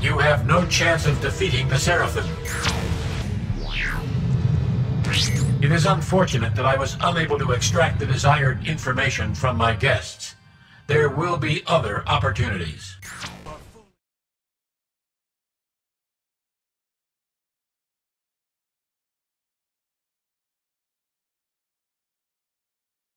You have no chance of defeating the Seraphim. It is unfortunate that I was unable to extract the desired information from my guests. There will be other opportunities.